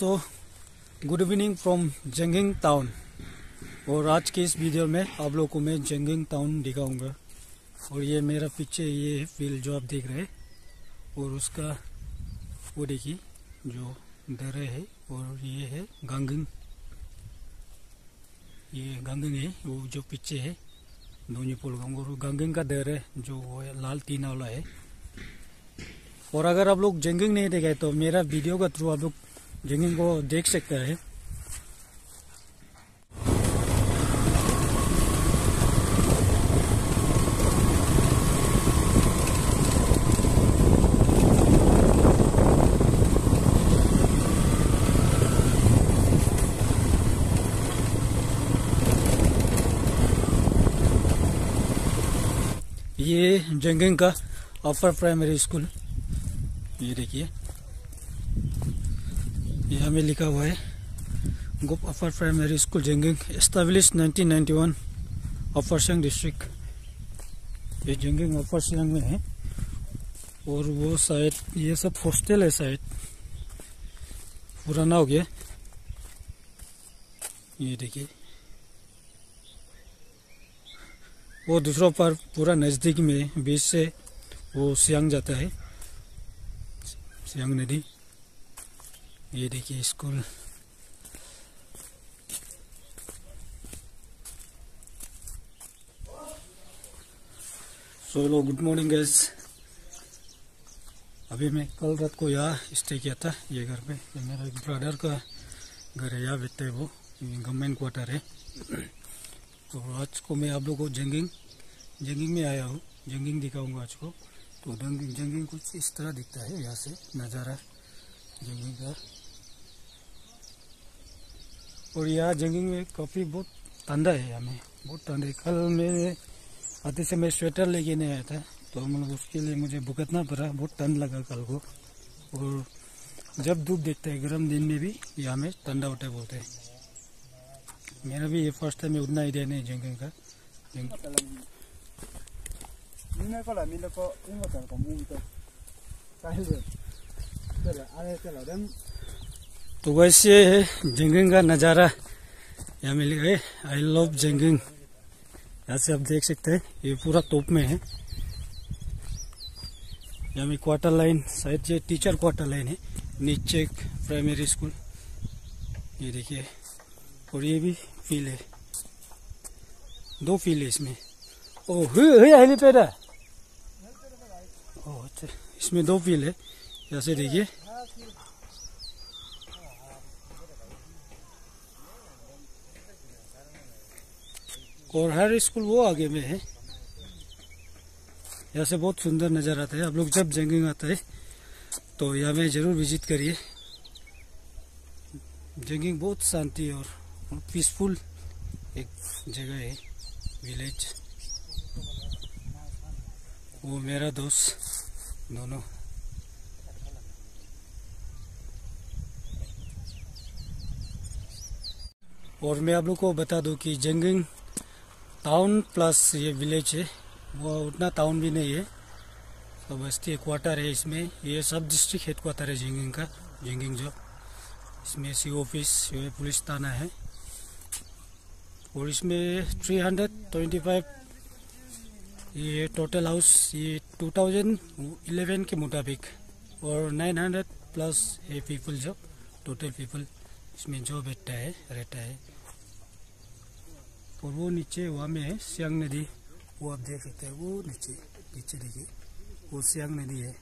दोस्तों good evening from Jenging town और आज के इस वीडियो में आप लोगों को मैं जंगिंग टाउन दिखाऊँगा। और ये मेरा पीछे ये फ़ील्ड जो आप देख रहे हैं, और उसका वो देखिए, जो दरे है, और ये है गंगिंग ये गंगिंग है, वो जो पीछे है धोनी पुल और गंगिंग का दर है जो वो है, लाल टीना वाला है। और अगर आप लोग जंगिंग नहीं देखे तो मेरा वीडियो का थ्रू आप लोग जंगिंग को देख सकते हैं। ये जंगिंग का अपर प्राइमरी स्कूल। ये देखिए। ये हमें लिखा हुआ है। गुप upper primary school, Jenging establish 1991 upper Siang district ये जंगिंग अपर सियांग में है। और वो शायद, ये सब हॉस्टल है शायद। पुराना हो गया। ये देखिए। वो दूसरा पर पूरा नज़दीक में, बीच से वो सियांग जाता है। सियांग नदी। ये देखिए स्कूल। सोलो गुड मॉर्निंग गैस अभी मैं कल रात को यहाँ स्टे किया था, ये घर पे। ये मेरा एक ब्रदर का घर है, यहाँ बैठते है वो। गवर्नमेंट क्वार्टर है। तो आज को मैं आप लोगों को जंगिंग जंगिंग में आया हूँ। जंगिंग दिखाऊँगा आज को। तो जंगिंग जंगिंग कुछ इस तरह दिखता है यहाँ से, नज़ारा। जंगिंग का और यहाँ जंगिंग में काफ़ी बहुत ठंडा है हमें, बहुत ठंडा है। कल मैं आते से मैं स्वेटर लेके नहीं आया था तो मतलब उसके लिए मुझे भुगतना पड़ा, बहुत ठंड लगा कल को। और जब धूप देखते हैं, गर्म दिन में भी यहाँ में ठंडा होता है बोलते हैं। मेरा भी ये फ़र्स्ट टाइम उतना आइडिया नहीं जंगिंग का। 민 तो वैसे है जंगिंग का नज़ारा यहाँ मिल गए। आई लव जंगिंग यहाँ से आप देख सकते हैं, ये पूरा तोप में है। यहाँ में क्वार्टर लाइन शायद ये टीचर क्वार्टर लाइन है। नीचे प्राइमरी स्कूल ये देखिए, और ये भी फील है। दो फील है इसमें। ओ हेलीपैड है ओ अच्छा इसमें दो फील है। यहाँ से देखिए। और हर स्कूल वो आगे में है। यहाँ से बहुत सुंदर नज़र आता है। आप लोग जब जंगिंग आता है तो यहाँ में ज़रूर विज़िट करिए। जंगिंग बहुत शांति और पीसफुल एक जगह है विलेज वो मेरा दोस्त, दोनों। और मैं आप लोग को बता दूँ कि जंगिंग टाउन प्लस ये विलेज है। वो उतना टाउन भी नहीं है। तो बस्ती क्वार्टर है इसमें। ये सब डिस्ट्रिक्ट हेड क्वार्टर है जिंगिंग का। जिंगिंग जो इसमें सी ऑफ़िस पुलिस थाना है। और इसमें 325 ये टोटल हाउस ये 2011 के मुताबिक। और 900 प्लस ये पीपल जो टोटल पीपल इसमें जो बैठता है, रहता है। और वो नीचे वहाँ में है सियांग नदी वो आप देख सकते हैं वो नीचे नीचे देखिए वो सियांग नदी है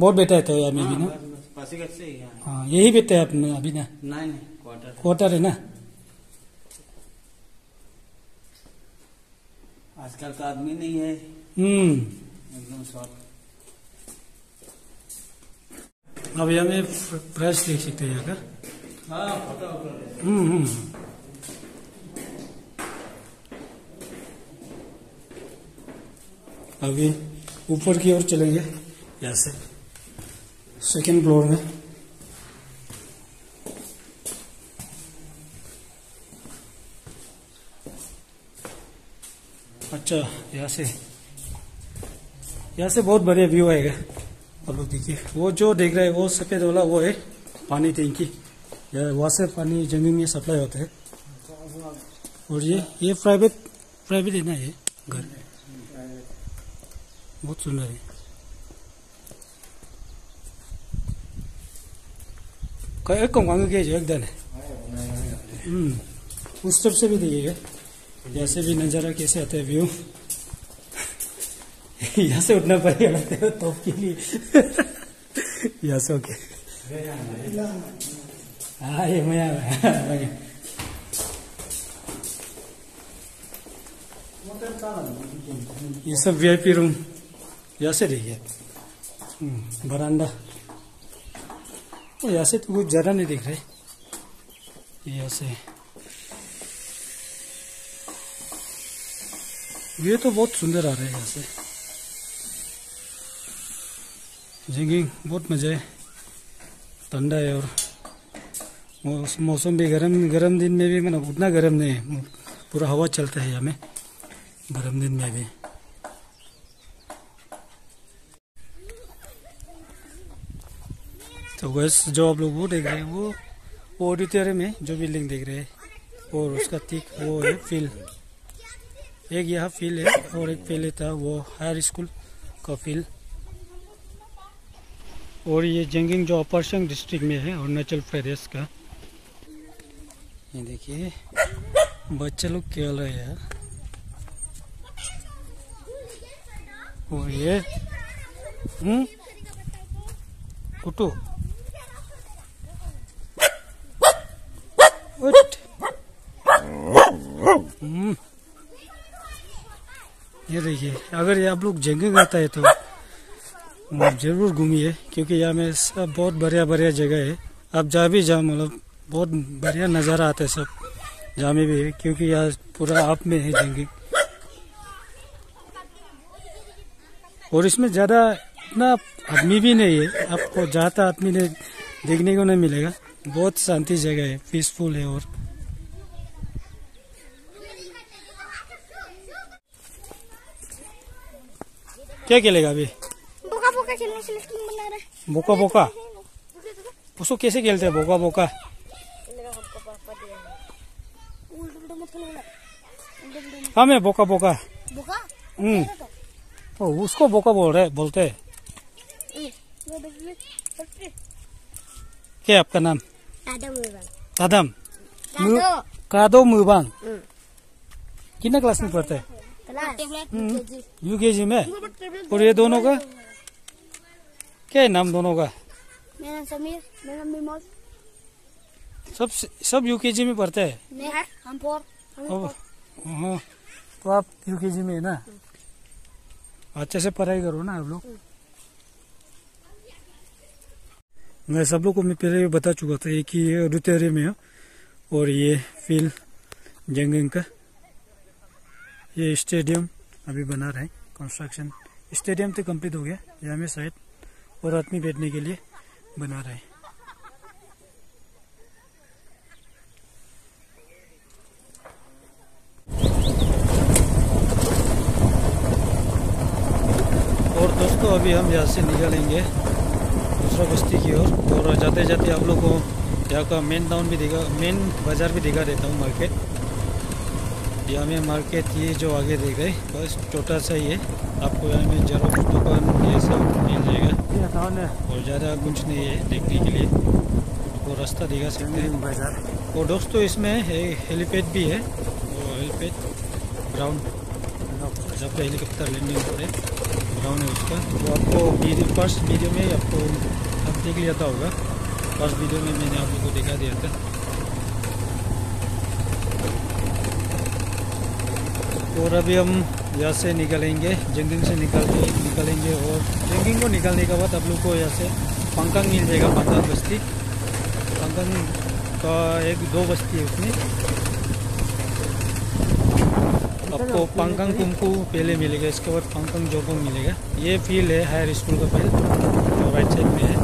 बहुत बेटा है तो यहाँ में भी ना। हाँ, यहाँ बेटा है अपने अभी ना। नहीं क्वार्टर क्वार्टर है ना। आजकल तो आदमी नहीं है। हम्म। एकदम शॉर्ट अब यहाँ में प्राइस देख सकते हैं यहाँ का। हाँ फ़ोटो हम्म हम्म। अभी ऊपर की ओर चलेंगे। यहाँ से सेकेंड फ्लोर में। अच्छा यहाँ से यहाँ से बहुत बढ़िया व्यू आएगा। आप लोग देखिए। वो जो देख रहे हैं वो सफ़ेद वाला वो है पानी टैंकी। वहाँ से पानी ज़मीन में सप्लाई होता है। और ये ये प्राइवेट प्राइवेट है ना ये घर? बहुत सुंदर है। एक मांगे के एक दिन? हम्म उस तरफ़ से भी देखिएगा। यहाँ से भी नज़ारा कैसे आता है व्यू। यहाँ से उठना पड़ेगा है टॉप के लिए। यहाँ से ओके हाँ ये मैं मैं ये सब वीआईपी रूम यहाँ से देखिए। हम्म, बरांडा यहाँ से तो कुछ ज़्यादा नहीं दिख रहे। यहाँ से। ये तो बहुत सुंदर आ रहा है यहाँ से। जिंगिंग, बहुत मज़ा है। ठंडा है और मौसम भी गर्म गर्म दिन में भी मतलब उतना गर्म नहीं है। पूरा हवा चलता है यहाँ में। गर्म दिन में भी। तो बस जो आप लोग वो देख रहे हैं, वो ऑडिटोरियम है जो बिल्डिंग देख रहे हैं, और उसका ठीक वो है फ़ील्ड एक यहाँ फ़ील्ड है और एक पहले था वो हायर स्कूल का फ़ील्ड और ये जंगिंग जो अपर डिस्ट्रिक्ट में है अरुणाचल प्रदेश का। ये देखिए, बच्चे लोग खेल रहे हैं। और ये हम्म कुटू। उठ हम्म। ये देखिए, अगर आप लोग जंगिंग आता है तो ज़रूर घूमिए, क्योंकि यहाँ में सब बहुत बढ़िया बढ़िया जगह है। आप जहाँ भी जाओ मतलब बहुत बढ़िया नज़ारा आता है सब, जहाँ भी है, क्योंकि यहाँ पूरा आप में है जंगिंग और इसमें ज़्यादा इतना आदमी भी नहीं है, आपको ज़्यादा आदमी देखने को नहीं मिलेगा। बहुत शांति जगह है पीसफुल है और क्या खेलेगा अभी? बोका बोका खेलने से बना रहा है। बोका बोका उसको कैसे खेलते हैं बोका बोका हाँ मैं बोका बोका? हम्म। ओ, उसको बोका बोल रहे बोलते हैं। क्या आपका नाम? दादो कादो मुबांग हम्म। कितना क्लास में पढ़ते? हैं। क्लास यूकेजी में? और ये दोनों का? क्या है नाम दोनों का? मेरा समीर मेरा विमल। सब सब यूकेजी में पढ़ते हैं? हम फोर हाँ तो आप यूकेजी में है ना? अच्छे से पढ़ाई करो ना आप लोग। मैं सब लोग को मैं पहले बता चुका था ही ये ऑडिटोरियम है और ये फ़ील्ड जंगंग का ये स्टेडियम अभी बना रहे कंस्ट्रक्शन स्टेडियम तो कंप्लीट हो गया, यहाँ में शायद और आदमी बैठने के लिए बना रहे हैं। और दोस्तों, अभी हम यहाँ से निकलेंगे। दूसरा बस्ती की ओर, और जाते जाते आप लोग को यहाँ का मेन टाउन भी दिखा मेन बाज़ार भी दिखा देता हूँ मार्केट यहाँ में मार्केट ये जो आगे देख रहे बस छोटा सा ही है। आपको यहाँ में ज़रूर दुकान ये सब मिल जाएगा। और ज़्यादा कुछ नहीं है देखने के लिए। वो रास्ता दिखा सकते हैं। बाज़ार और दोस्तों इसमें हेलीपैड भी है। और हेलीपैड ग्राउंड जब हेलीकॉप्टर लैंडिंग हो। ग्राउंड है उसका। वो आपको वीडियो, फ़र्स्ट वीडियो में आपको आप देख लिया था होगा। फ़र्स्ट वीडियो में मैंने आप लोग को दिखा दिया था। और अभी हम यहाँ से निकलेंगे जंगिंग से निकल के निकलेंगे और जंगिंग को निकलने के बाद आप लोग को यहाँ से पंकंग मिल जाएगा पंकंग बस्ती। पंकंग का एक दो बस्ती है उसमें। आपको पंकंग कुमकू पहले मिलेगा इसके बाद पंकंग जोकोंग मिलेगा। ये फ़ील्ड है हायर स्कूल का फ़ील्ड जो राइट साइड में है।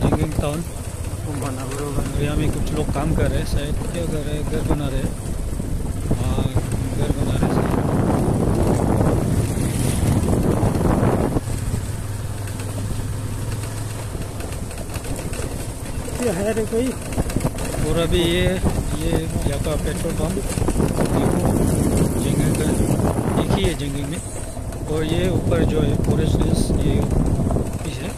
जंगिंग टाउन यहाँ में कुछ लोग काम कर रहे हैं शायद क्या कर रहे हैं घर बना रहे हैं। हाँ घर बना रहे हैं। शायद। है कोई? और अभी ये ये या तो पेट्रोल पम्प जंगल का एक ही है जंगल में। और ये ऊपर जो है फॉरेस्ट ये ऑफ़िस है।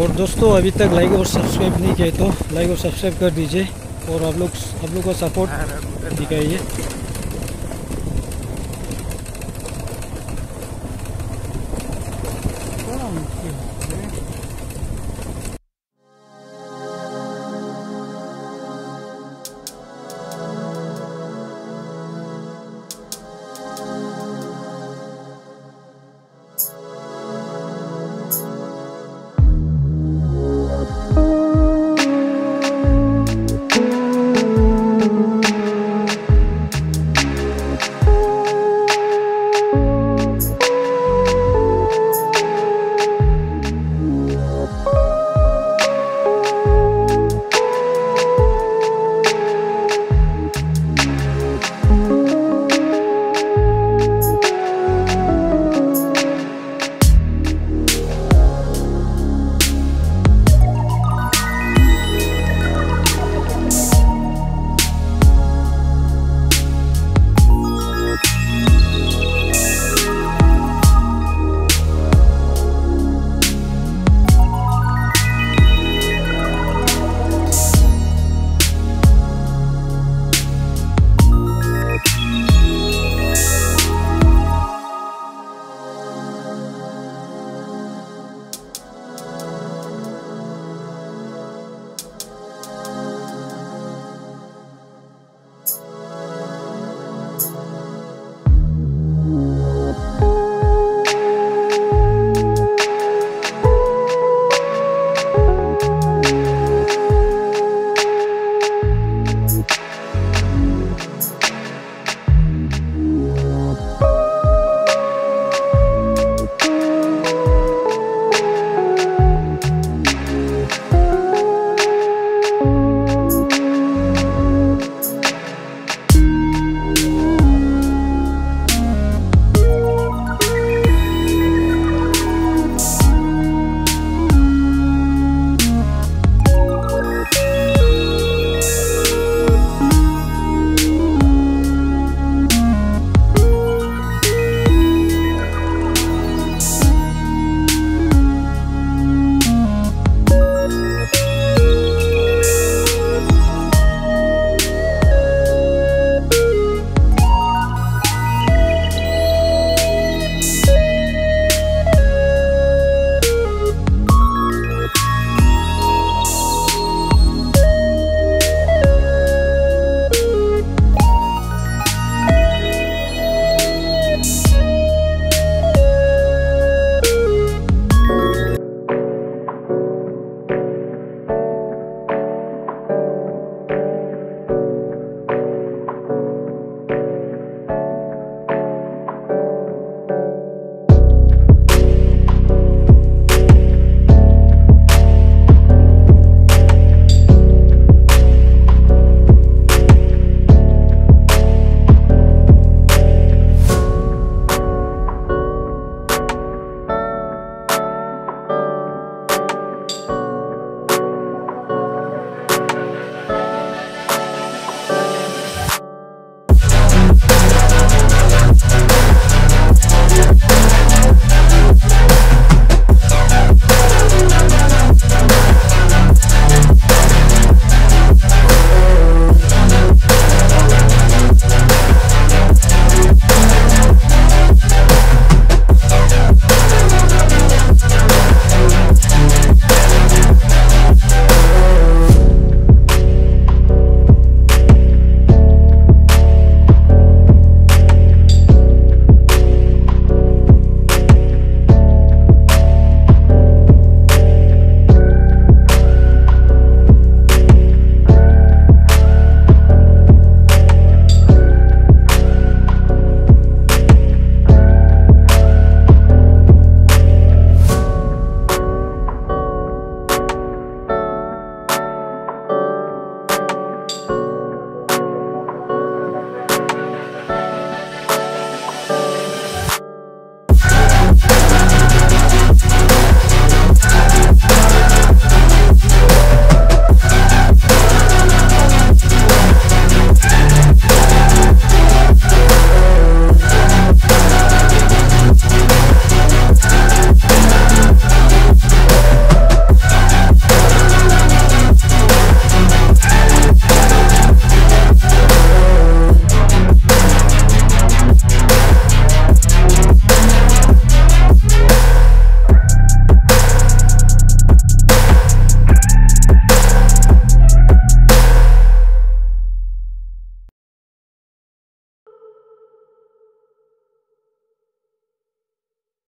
और दोस्तों अभी तक लाइक और सब्सक्राइब नहीं किए तो लाइक और सब्सक्राइब कर दीजिए और आप लोग आप लोग का सपोर्ट दिखाइए।